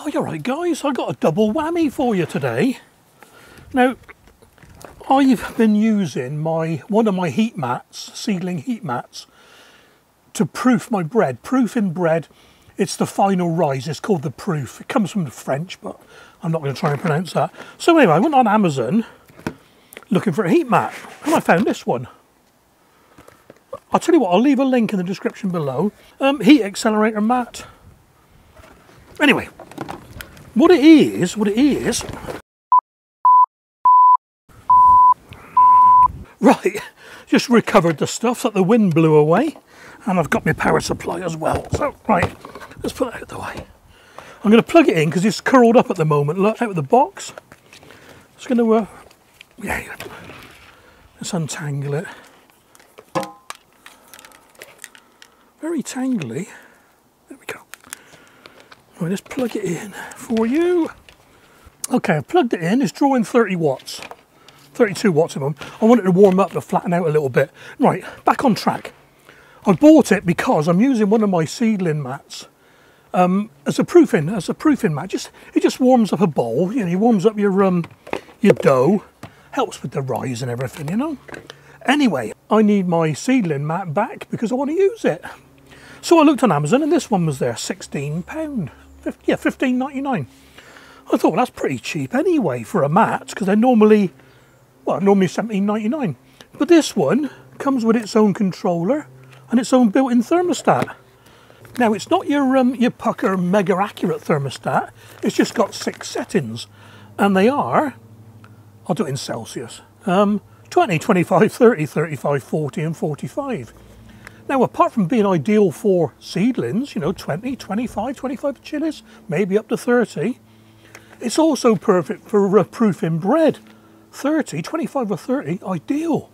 Oh, you're right, guys. I got a double whammy for you today. Now, I've been using my one of my heat mats, seedling heat mats, to proof my bread. Proofing bread, it's the final rise. It's called the proof. It comes from the French, but I'm not going to try and pronounce that. So anyway, I went on Amazon looking for a heat mat, and I found this one. I'll tell you what, I'll leave a link in the description below. Um, heat accelerator mat. Anyway, what it is, what it is, right, just recovered the stuff that the wind blew away, and I've got my power supply as well. So, right, let's put that out of the way. I'm going to plug it in because it's curled up at the moment. Look, out of the box. It's going to, uh, yeah, let's untangle it. Very tangly. There we go. Right, let's plug it in for you. Okay, I've plugged it in. It's drawing 30 watts. 32 watts of them. I want it to warm up to flatten out a little bit. Right, back on track. I bought it because I'm using one of my seedling mats um, as a proofing as a proofing mat. Just it just warms up a bowl. You know, it warms up your um your dough, helps with the rise and everything. You know. Anyway, I need my seedling mat back because I want to use it. So I looked on Amazon and this one was there, sixteen pound. Yeah, fifteen ninety nine. I thought well, that's pretty cheap anyway for a mat because they're normally well normally seventeen ninety nine. But this one comes with its own controller and its own built-in thermostat. Now it's not your um, your pucker mega accurate thermostat. It's just got six settings, and they are. I'll do it in Celsius. Um, 20, 25, 30, 35, 40, and 45. Now, apart from being ideal for seedlings, you know, 20, 25, 25 chilies, maybe up to 30, it's also perfect for uh, proofing bread. 30, 25 or 30, ideal.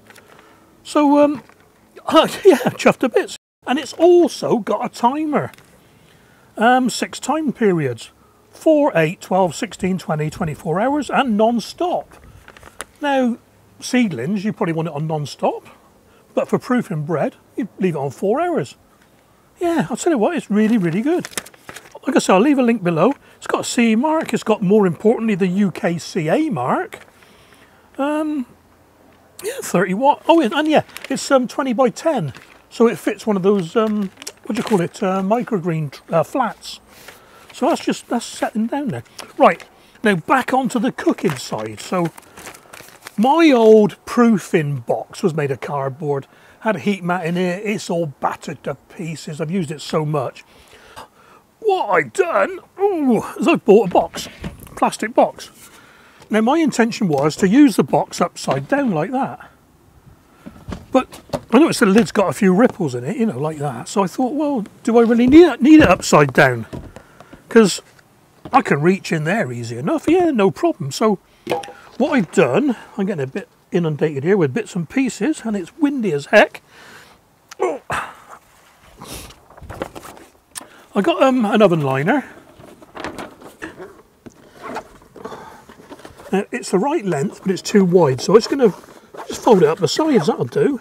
So, um, yeah, chuffed to bits. And it's also got a timer. Um, six time periods. 4, 8, 12, 16, 20, 24 hours and non-stop. Now, seedlings, you probably want it on non-stop. But for proofing bread, you leave it on four hours. Yeah, I'll tell you what, it's really, really good. Like I said, I'll leave a link below. It's got a CE mark. It's got, more importantly, the UKCA mark. Um, yeah, 30 watt. Oh, and yeah, it's um, 20 by 10. So it fits one of those, um, what do you call it, uh, microgreen uh, flats. So that's just, that's setting down there. Right, now back onto the cooking side. So my old proofing box was made of cardboard, had a heat mat in it, it's all battered to pieces. I've used it so much. What I've done ooh, is I've bought a box, plastic box. Now my intention was to use the box upside down like that. But I noticed the lid's got a few ripples in it, you know, like that. So I thought, well, do I really need it, need it upside down? Because I can reach in there easy enough. Yeah, no problem. So what I've done, I'm getting a bit inundated here with bits and pieces, and it's windy as heck. Oh. I got um, an oven liner. Uh, it's the right length, but it's too wide, so it's going to just fold it up the sides. That'll do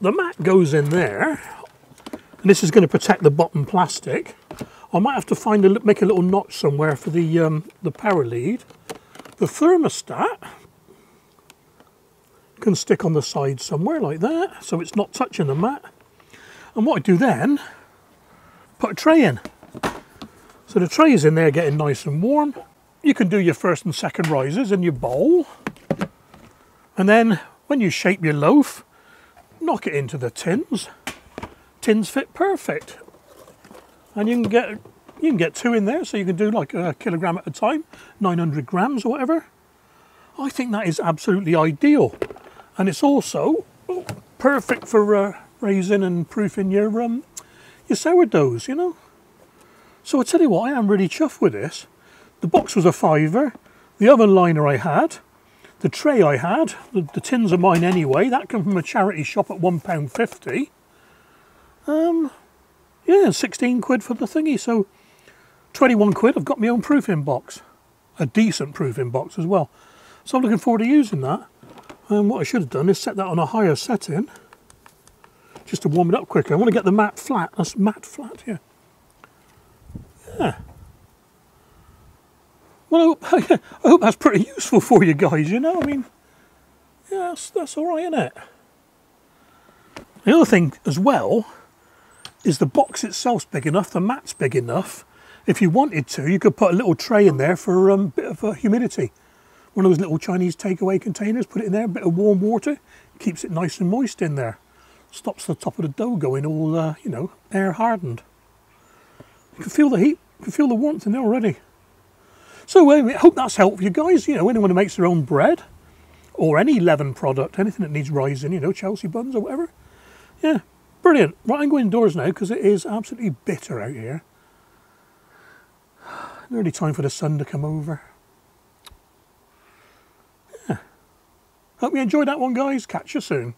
the mat goes in there and this is going to protect the bottom plastic. I might have to find a make a little notch somewhere for the um, the power lead. The thermostat can stick on the side somewhere like that so it's not touching the mat. And what I do then, put a tray in. So the tray is in there getting nice and warm. You can do your first and second rises in your bowl. And then when you shape your loaf, knock it into the tins. Tins fit perfect. And you can get you can get two in there, so you can do like a kilogram at a time, 900 grams or whatever. I think that is absolutely ideal. And it's also perfect for uh, raising and proofing your um, your sourdoughs, you know. So I tell you what, I am really chuffed with this. The box was a fiver. The oven liner I had the tray I had, the, the tins are mine anyway, that come from a charity shop at £1.50. Um, yeah, 16 quid for the thingy, so 21 quid, I've got my own proofing box. A decent proofing box as well. So I'm looking forward to using that. And what I should have done is set that on a higher setting, just to warm it up quicker. I want to get the mat flat, that's mat flat, yeah. Yeah. Well, I hope, I hope that's pretty useful for you guys, you know? I mean, yeah, that's, that's all right, isn't it? The other thing as well is the box itself's big enough, the mat's big enough. If you wanted to, you could put a little tray in there for a um, bit of uh, humidity. One of those little Chinese takeaway containers, put it in there, a bit of warm water, keeps it nice and moist in there. Stops the top of the dough going all, uh, you know, air hardened. You can feel the heat, you can feel the warmth in there already. So I hope that's helped you guys. You know, anyone who makes their own bread or any leaven product, anything that needs rising, you know, Chelsea buns or whatever. Yeah, brilliant. Right, I'm going indoors now because it is absolutely bitter out here. Nearly time for the sun to come over. Yeah. Hope you enjoyed that one, guys. Catch you soon.